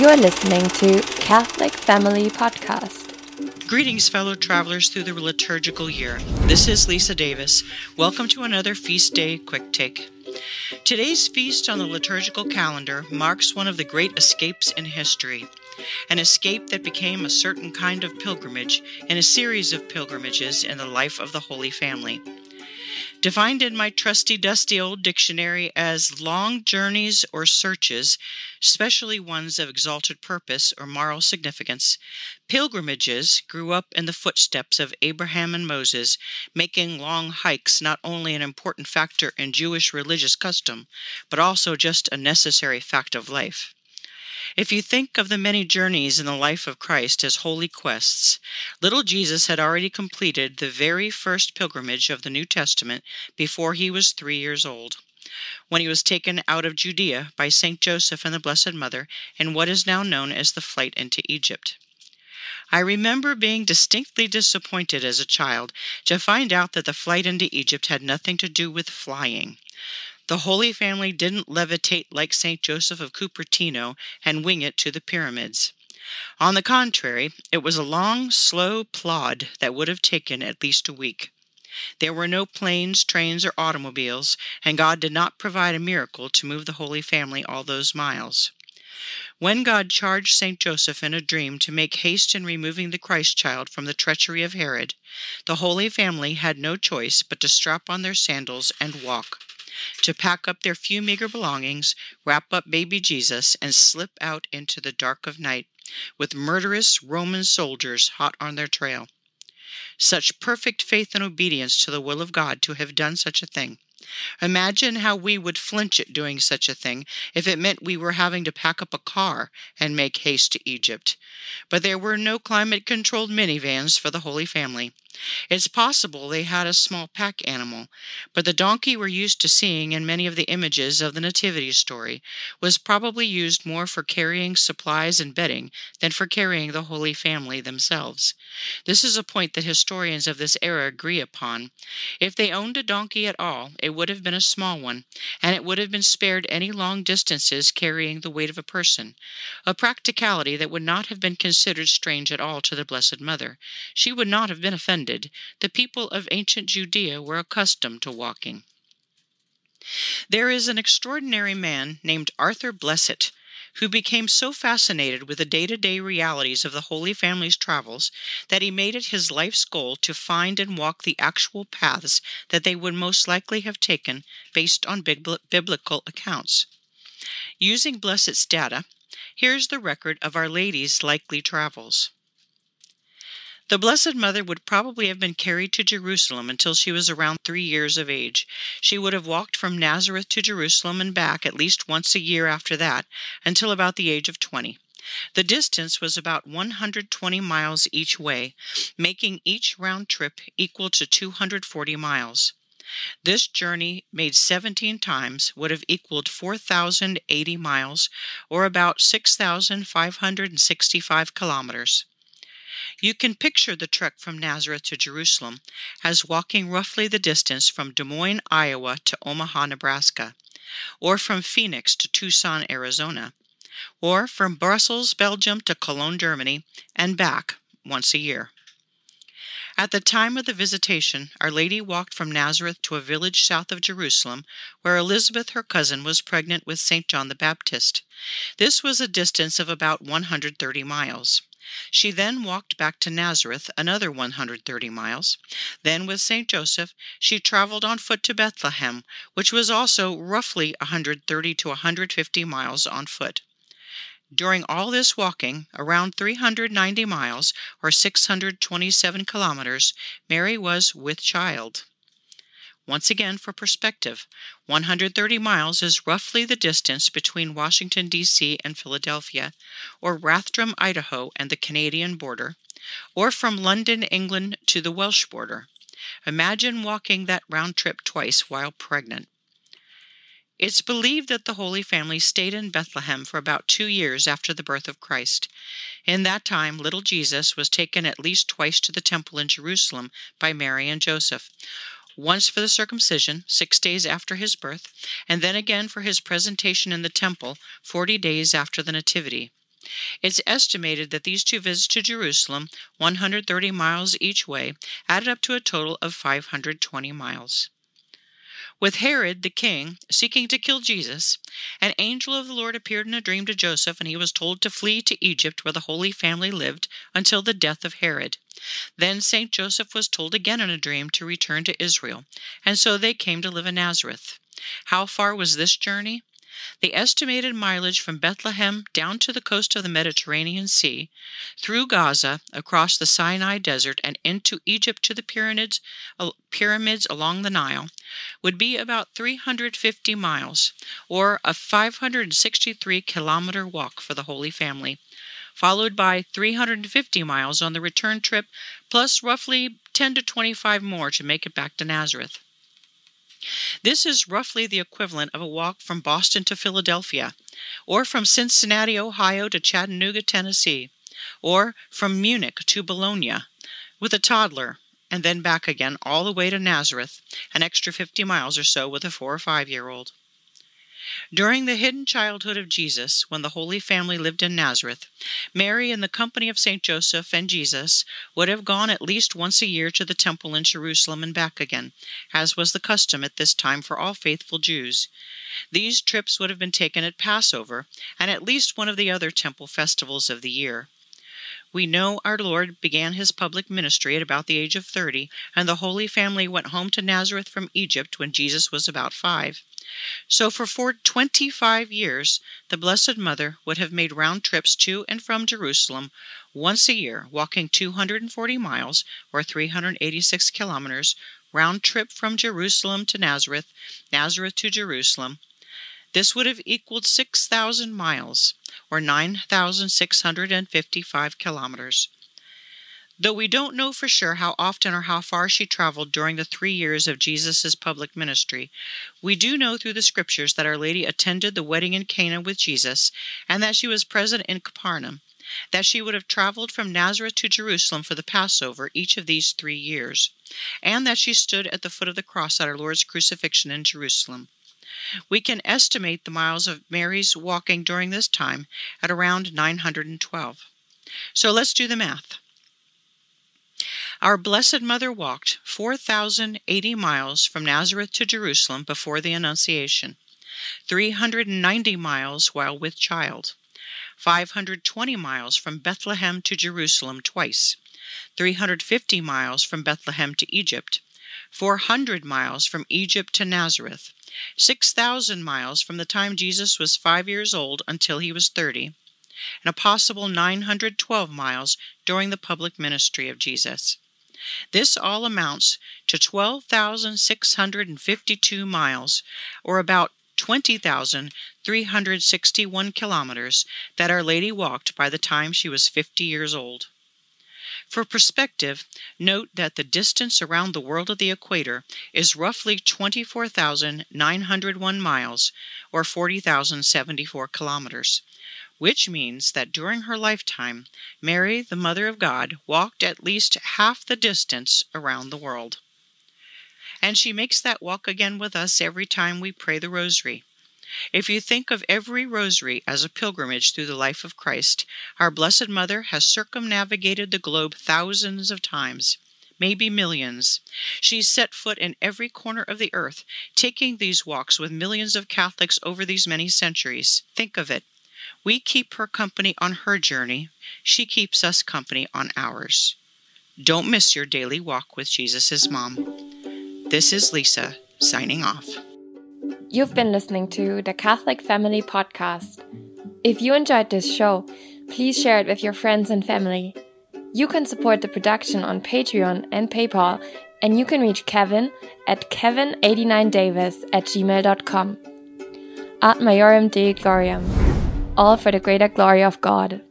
You're listening to Catholic Family Podcast. Greetings, fellow travelers through the liturgical year. This is Lisa Davis. Welcome to another Feast Day Quick Take. Today's feast on the liturgical calendar marks one of the great escapes in history, an escape that became a certain kind of pilgrimage in a series of pilgrimages in the life of the Holy Family. Defined in my trusty, dusty old dictionary as long journeys or searches, especially ones of exalted purpose or moral significance, pilgrimages grew up in the footsteps of Abraham and Moses, making long hikes not only an important factor in Jewish religious custom, but also just a necessary fact of life. If you think of the many journeys in the life of Christ as holy quests, little Jesus had already completed the very first pilgrimage of the New Testament before he was three years old, when he was taken out of Judea by St. Joseph and the Blessed Mother in what is now known as the flight into Egypt. I remember being distinctly disappointed as a child to find out that the flight into Egypt had nothing to do with flying. The Holy Family didn't levitate like St. Joseph of Cupertino and wing it to the pyramids. On the contrary, it was a long, slow plod that would have taken at least a week. There were no planes, trains, or automobiles, and God did not provide a miracle to move the Holy Family all those miles. When God charged St. Joseph in a dream to make haste in removing the Christ child from the treachery of Herod, the Holy Family had no choice but to strap on their sandals and walk to pack up their few meager belongings, wrap up baby Jesus, and slip out into the dark of night, with murderous Roman soldiers hot on their trail. Such perfect faith and obedience to the will of God to have done such a thing. Imagine how we would flinch at doing such a thing if it meant we were having to pack up a car and make haste to Egypt. But there were no climate controlled minivans for the Holy Family. It's possible they had a small pack animal, but the donkey we're used to seeing in many of the images of the Nativity story was probably used more for carrying supplies and bedding than for carrying the Holy Family themselves. This is a point that historians of this era agree upon. If they owned a donkey at all, it would have been a small one, and it would have been spared any long distances carrying the weight of a person, a practicality that would not have been considered strange at all to the Blessed Mother. She would not have been offended the people of ancient Judea were accustomed to walking. There is an extraordinary man named Arthur Blessitt who became so fascinated with the day to day realities of the Holy Family's travels that he made it his life's goal to find and walk the actual paths that they would most likely have taken based on biblical accounts. Using Blessitt's data, here's the record of Our Lady's likely travels. The Blessed Mother would probably have been carried to Jerusalem until she was around three years of age. She would have walked from Nazareth to Jerusalem and back at least once a year after that, until about the age of 20. The distance was about 120 miles each way, making each round trip equal to 240 miles. This journey, made 17 times, would have equaled 4,080 miles, or about 6,565 kilometers. You can picture the trek from Nazareth to Jerusalem as walking roughly the distance from Des Moines, Iowa to Omaha, Nebraska, or from Phoenix to Tucson, Arizona, or from Brussels, Belgium to Cologne, Germany, and back once a year. At the time of the visitation, Our Lady walked from Nazareth to a village south of Jerusalem, where Elizabeth, her cousin, was pregnant with St. John the Baptist. This was a distance of about 130 miles. She then walked back to Nazareth, another 130 miles. Then, with St. Joseph, she traveled on foot to Bethlehem, which was also roughly 130 to 150 miles on foot. During all this walking, around 390 miles or 627 kilometers, Mary was with child. Once again, for perspective, 130 miles is roughly the distance between Washington, D.C. and Philadelphia, or Rathdrum, Idaho and the Canadian border, or from London, England to the Welsh border. Imagine walking that round trip twice while pregnant. It's believed that the Holy Family stayed in Bethlehem for about two years after the birth of Christ. In that time, little Jesus was taken at least twice to the temple in Jerusalem by Mary and Joseph once for the circumcision, six days after his birth, and then again for his presentation in the temple, forty days after the Nativity. It's estimated that these two visits to Jerusalem, 130 miles each way, added up to a total of 520 miles. With Herod the king seeking to kill Jesus, an angel of the Lord appeared in a dream to Joseph, and he was told to flee to Egypt where the Holy Family lived until the death of Herod. Then St. Joseph was told again in a dream to return to Israel, and so they came to live in Nazareth. How far was this journey? The estimated mileage from Bethlehem down to the coast of the Mediterranean Sea, through Gaza, across the Sinai Desert, and into Egypt to the pyramids, uh, pyramids along the Nile, would be about 350 miles, or a 563 kilometer walk for the Holy Family, followed by 350 miles on the return trip, plus roughly 10 to 25 more to make it back to Nazareth. This is roughly the equivalent of a walk from Boston to Philadelphia, or from Cincinnati, Ohio to Chattanooga, Tennessee, or from Munich to Bologna with a toddler, and then back again all the way to Nazareth, an extra 50 miles or so with a four or five year old. During the hidden childhood of Jesus, when the Holy Family lived in Nazareth, Mary, in the company of St. Joseph and Jesus, would have gone at least once a year to the temple in Jerusalem and back again, as was the custom at this time for all faithful Jews. These trips would have been taken at Passover and at least one of the other temple festivals of the year. We know our Lord began his public ministry at about the age of 30, and the Holy Family went home to Nazareth from Egypt when Jesus was about five. So for 25 years, the Blessed Mother would have made round trips to and from Jerusalem once a year, walking 240 miles or 386 kilometers round trip from Jerusalem to Nazareth, Nazareth to Jerusalem. This would have equaled 6,000 miles or 9,655 kilometers. Though we don't know for sure how often or how far she traveled during the three years of Jesus' public ministry, we do know through the scriptures that Our Lady attended the wedding in Cana with Jesus and that she was present in Capernaum, that she would have traveled from Nazareth to Jerusalem for the Passover each of these three years, and that she stood at the foot of the cross at our Lord's crucifixion in Jerusalem. We can estimate the miles of Mary's walking during this time at around 912. So let's do the math. Our Blessed Mother walked 4,080 miles from Nazareth to Jerusalem before the Annunciation, 390 miles while with child, 520 miles from Bethlehem to Jerusalem twice, 350 miles from Bethlehem to Egypt, 400 miles from Egypt to Nazareth, 6,000 miles from the time Jesus was five years old until he was 30, and a possible 912 miles during the public ministry of Jesus. This all amounts to 12,652 miles, or about 20,361 kilometers, that Our Lady walked by the time she was 50 years old. For perspective, note that the distance around the world of the equator is roughly 24,901 miles, or 40,074 kilometers which means that during her lifetime, Mary, the Mother of God, walked at least half the distance around the world. And she makes that walk again with us every time we pray the Rosary. If you think of every rosary as a pilgrimage through the life of Christ, our Blessed Mother has circumnavigated the globe thousands of times, maybe millions. She's set foot in every corner of the earth, taking these walks with millions of Catholics over these many centuries. Think of it. We keep her company on her journey, she keeps us company on ours. Don't miss your daily walk with Jesus' mom. This is Lisa signing off. You've been listening to the Catholic Family Podcast. If you enjoyed this show, please share it with your friends and family. You can support the production on Patreon and PayPal, and you can reach Kevin at kevin89davis at gmail.com. Ad Maiorem Dei Gloriam all for the greater glory of God.